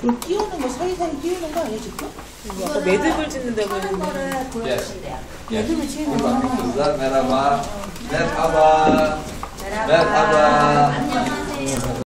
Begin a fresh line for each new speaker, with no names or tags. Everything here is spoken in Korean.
그 끼우는 거 사이사이 끼우는 거 아니야 지금?
아까 매듭을 짓는다고 했는데.
보여주신대요. 예.
매듭을 짓는 거
Ustaz merhaba.
안녕하세요.